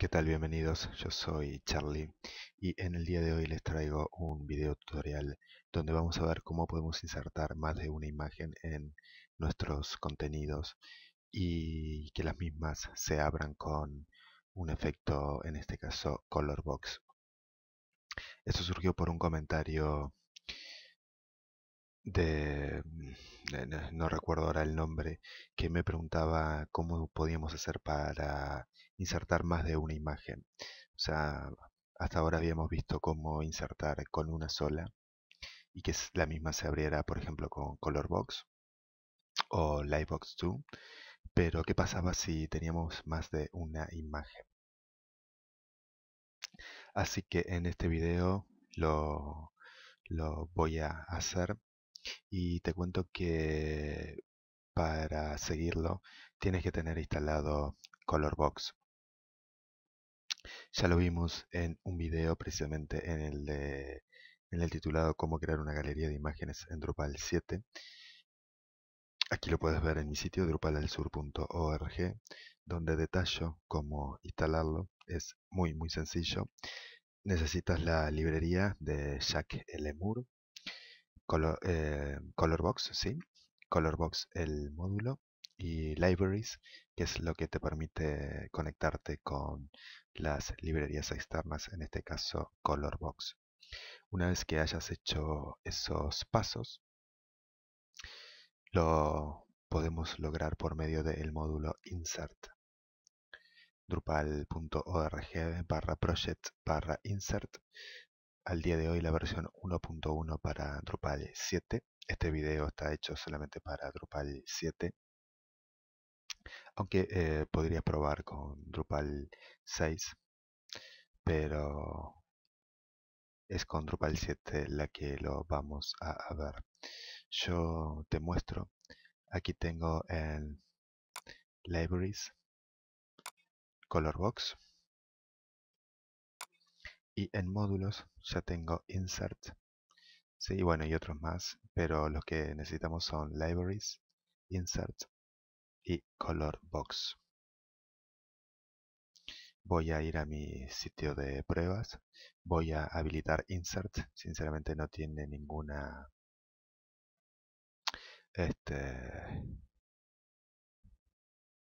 ¿Qué tal? Bienvenidos, yo soy Charlie y en el día de hoy les traigo un video tutorial donde vamos a ver cómo podemos insertar más de una imagen en nuestros contenidos y que las mismas se abran con un efecto, en este caso Color Box. Esto surgió por un comentario de, no recuerdo ahora el nombre, que me preguntaba cómo podíamos hacer para insertar más de una imagen. O sea, hasta ahora habíamos visto cómo insertar con una sola y que la misma se abriera, por ejemplo, con Colorbox o Livebox 2. Pero, ¿qué pasaba si teníamos más de una imagen? Así que en este video lo, lo voy a hacer y te cuento que para seguirlo tienes que tener instalado Colorbox. Ya lo vimos en un video precisamente en el, de, en el titulado Cómo crear una galería de imágenes en Drupal 7. Aquí lo puedes ver en mi sitio drupalelsur.org donde detallo cómo instalarlo. Es muy muy sencillo. Necesitas la librería de Jack Lemur Eh, Colorbox, sí. Colorbox el módulo y Libraries, que es lo que te permite conectarte con las librerías externas, en este caso Colorbox. Una vez que hayas hecho esos pasos, lo podemos lograr por medio del módulo insert drupal.org barra project barra insert al día de hoy la versión 1.1 para Drupal 7. Este video está hecho solamente para Drupal 7. Aunque eh, podría probar con Drupal 6. Pero es con Drupal 7 la que lo vamos a, ver. Yo te muestro. Aquí tengo en Libraries, Colorbox y en módulos ya tengo insert. Sí, bueno, y otros más, pero los que necesitamos son libraries, insert y color box. Voy a ir a mi sitio de pruebas, voy a habilitar insert, sinceramente no tiene ninguna este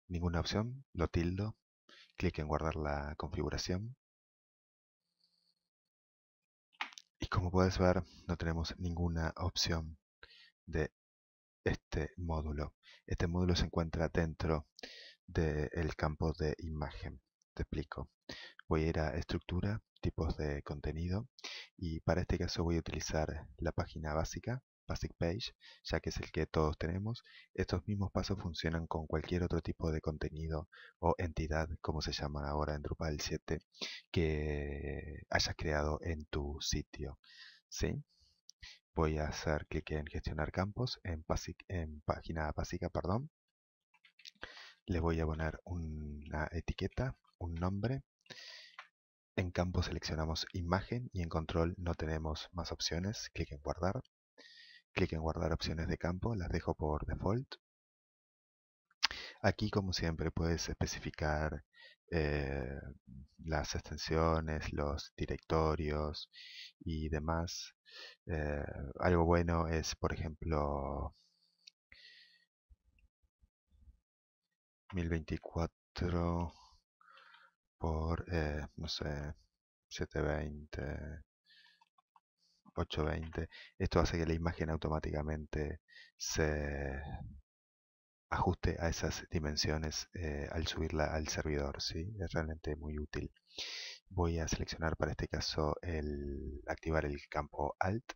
ninguna opción, lo tildo, clic en guardar la configuración como puedes ver, no tenemos ninguna opción de este módulo. Este módulo se encuentra dentro del campo de imagen. Te explico. Voy a ir a estructura, tipos de contenido y para este caso voy a utilizar la página básica Basic Page, ya que es el que todos tenemos. Estos mismos pasos funcionan con cualquier otro tipo de contenido o entidad, como se llama ahora en Drupal 7, que hayas creado en tu sitio. ¿Sí? Voy a hacer clic en gestionar campos en, en página básica, perdón. Le voy a poner una etiqueta, un nombre. En campo seleccionamos imagen y en control no tenemos más opciones. Clic en guardar. Clic en guardar opciones de campo, las dejo por default. Aquí, como siempre, puedes especificar eh, las extensiones, los directorios y demás. Eh, algo bueno es, por ejemplo, 1024 por, eh, no sé, 720 820. Esto hace que la imagen automáticamente se ajuste a esas dimensiones eh, al subirla al servidor. ¿sí? Es realmente muy útil. Voy a seleccionar para este caso el activar el campo Alt.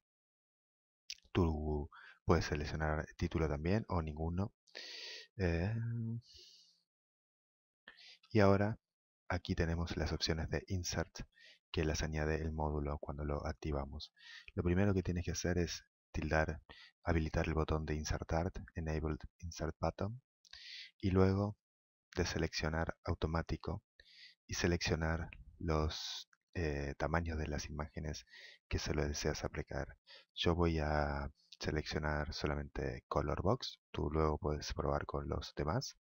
Tú puedes seleccionar título también o ninguno. Eh, y ahora aquí tenemos las opciones de Insert que las añade el módulo cuando lo activamos. Lo primero que tienes que hacer es tildar, habilitar el botón de insertar, enabled insert button, y luego de seleccionar automático y seleccionar los eh, tamaños de las imágenes que se lo deseas aplicar. Yo voy a seleccionar solamente color box, tú luego puedes probar con los demás.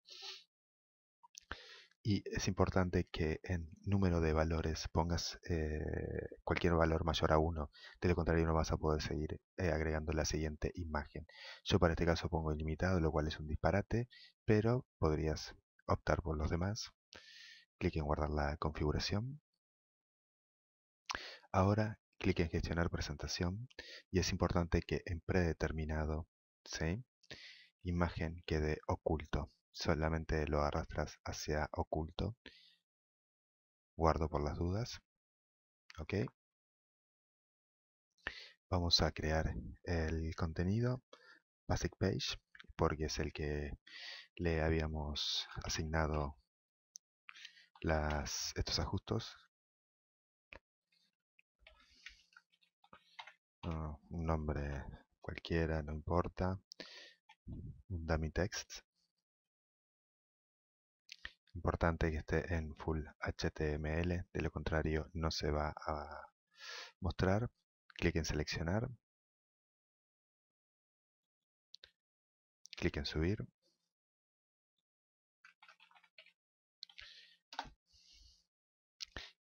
Y es importante que en número de valores pongas eh, cualquier valor mayor a 1. De lo contrario no vas a poder seguir eh, agregando la siguiente imagen. Yo para este caso pongo ilimitado, lo cual es un disparate, pero podrías optar por los demás. Clic en guardar la configuración. Ahora clic en gestionar presentación y es importante que en predeterminado ¿sí? imagen quede oculto. Solamente lo arrastras hacia oculto. Guardo por las dudas. Ok. Vamos a crear el contenido basic page porque es el que le habíamos asignado estos ajustes un nombre cualquiera, no importa. Un dummy text. Importante que esté en full HTML, de lo contrario no se va a mostrar. Clic en seleccionar. Clic en subir.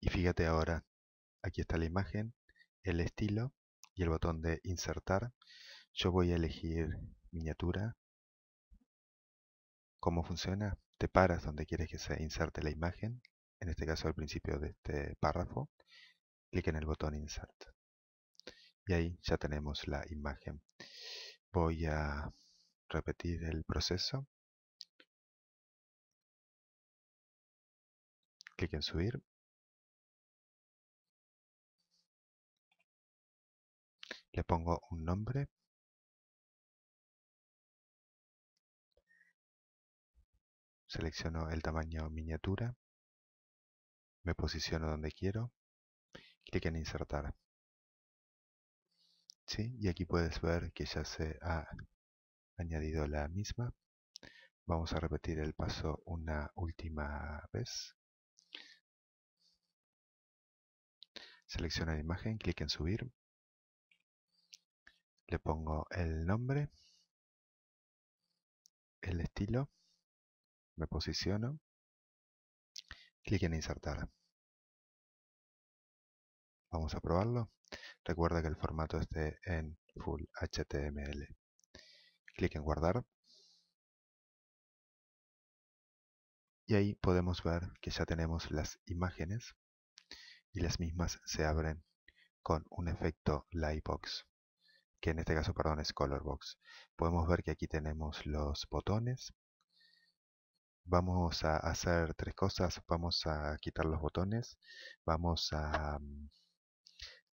Y fíjate ahora, aquí está la imagen, el estilo y el botón de insertar. Yo voy a elegir miniatura. ¿Cómo funciona? Te paras donde quieres que se inserte la imagen, en este caso al principio de este párrafo. Clic en el botón insert. Y ahí ya tenemos la imagen. Voy a repetir el proceso. Clic en subir. Le pongo un nombre. Selecciono el tamaño miniatura. Me posiciono donde quiero. Clic en insertar. ¿Sí? Y aquí puedes ver que ya se ha añadido la misma. Vamos a repetir el paso una última vez. Selecciona la imagen, clic en subir le pongo el nombre, el estilo, me posiciono, clic en insertar. Vamos a probarlo. Recuerda que el formato esté en Full HTML. Clic en guardar. Y ahí podemos ver que ya tenemos las imágenes y las mismas se abren con un efecto Lightbox que en este caso, perdón, es Colorbox. Podemos ver que aquí tenemos los botones. Vamos a hacer tres cosas. Vamos a quitar los botones. Vamos a mm,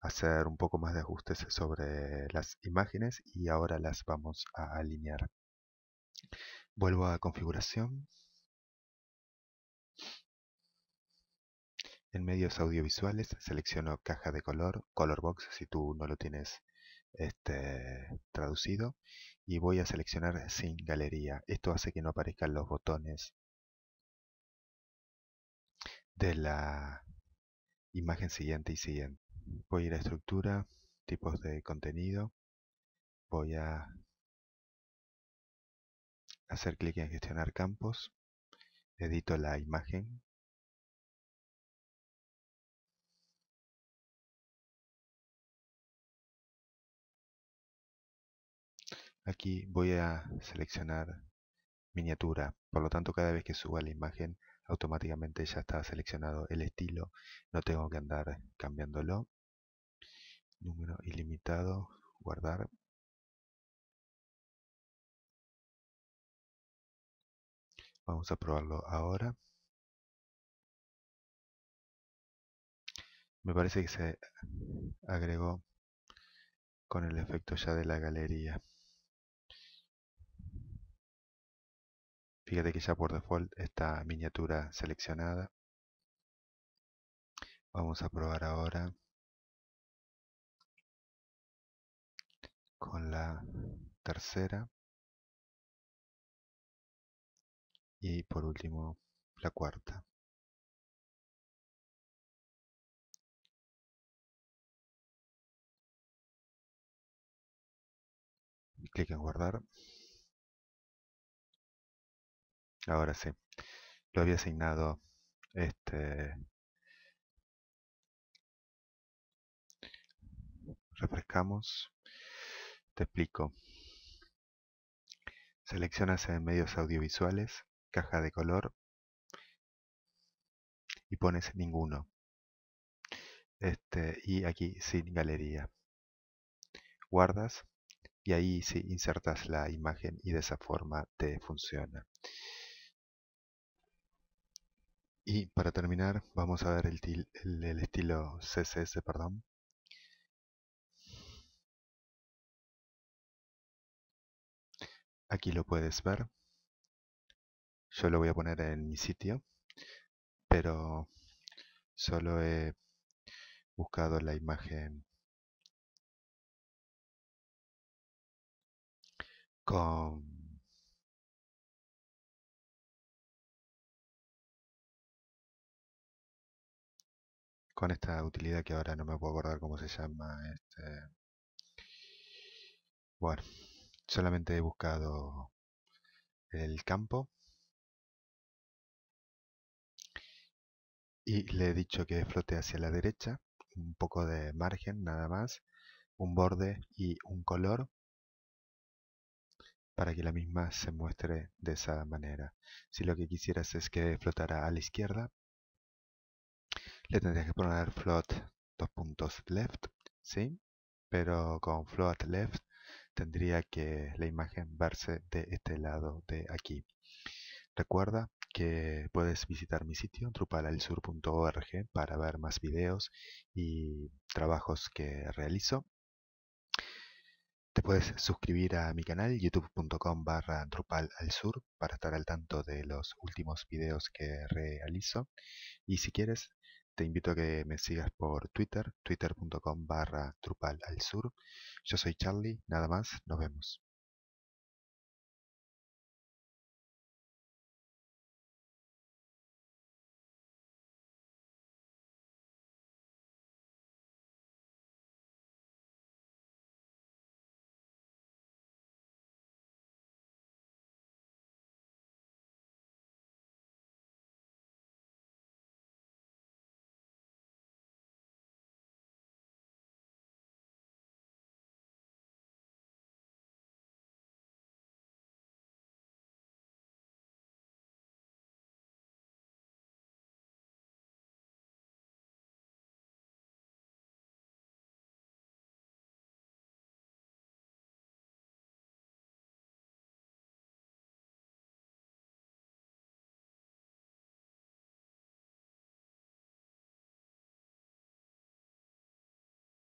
hacer un poco más de ajustes sobre las imágenes y ahora las vamos a alinear. Vuelvo a configuración. En medios audiovisuales selecciono caja de color, colorbox si tú no lo tienes este, traducido y voy a seleccionar sin galería. Esto hace que no aparezcan los botones de la imagen siguiente y siguiente. Voy a ir a estructura, tipos de contenido. Voy a hacer clic en gestionar campos. Edito la imagen Aquí voy a seleccionar miniatura, por lo tanto cada vez que suba la imagen automáticamente ya está seleccionado el estilo, no tengo que andar cambiándolo. Número ilimitado, guardar. Vamos a probarlo ahora. Me parece que se agregó con el efecto ya de la galería. Fíjate que ya por default está miniatura seleccionada. Vamos a probar ahora con la tercera. Y por último, la cuarta. Clic en guardar. Ahora sí. Lo había asignado Este, refrescamos. Te explico. Seleccionas en medios audiovisuales, caja de color y pones ninguno. Este, y aquí sin galería. Guardas y ahí sí insertas la imagen y de esa forma te funciona. Y para terminar vamos a ver el, estilo CSS, perdón. Aquí lo puedes ver. Yo lo voy a poner en mi sitio, pero solo he buscado la imagen con con esta utilidad que ahora no me puedo acordar cómo se llama este bueno solamente he buscado el campo y le he dicho que flote hacia la derecha un poco de margen nada más un borde y un color para que la misma se muestre de esa manera. Si lo que quisieras es que flotara a la izquierda, le tendrías que poner float dos puntos left, ¿sí? Pero con float left tendría que la imagen verse de este lado de aquí. Recuerda que puedes visitar mi sitio drupalalsur.org para ver más videos y trabajos que realizo te puedes suscribir a mi canal youtube.com barra Drupal al sur para estar al tanto de los últimos videos que realizo. Y si quieres, te invito a que me sigas por Twitter, twitter.com barra Drupal al sur. Yo soy Charlie, nada más, nos vemos.